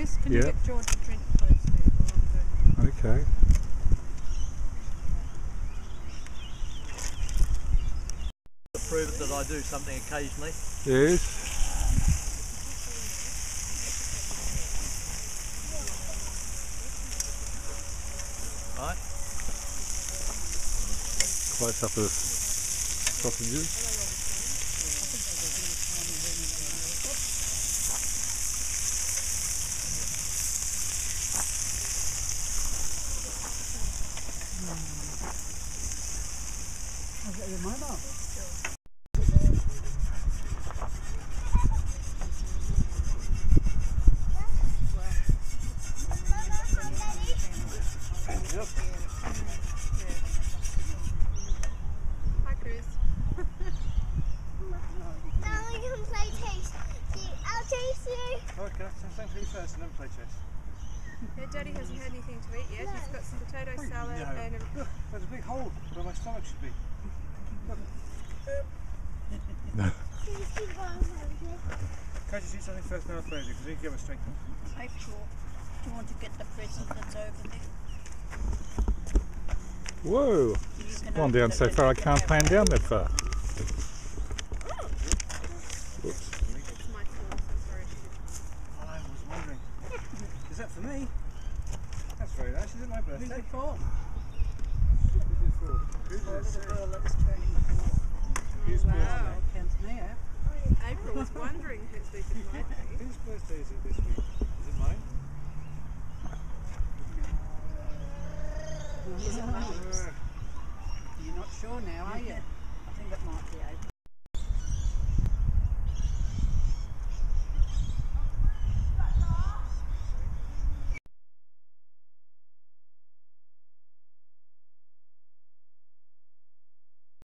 Chris, can Yeah. you get George to drink close to me while I'm doing Okay. To prove that I do something occasionally. Yes. Right. Close up of sausages. I'll chase you. Can I have something for you first and then play chess? Yeah, Daddy hasn't had anything to eat yet. He's got some potato salad No. and a Look, there's a big hole where my stomach should be. Please keep. Can I just eat something first and then I'll play with you because you can give us strength. Hey, sure. Do you want to get the present that's over there? Whoa! You can Gone open down so far I can can't plan down that far. It's my fault. I'm sorry. I was wondering. Is that for me? That's very nice. Is it my birthday? Who's it for? Who's it for? Who's For a it? little girl that's turning four. Wow. birthday? April was wondering whose might be. Birthday is it this week? Is it mine? You're not sure now, are you?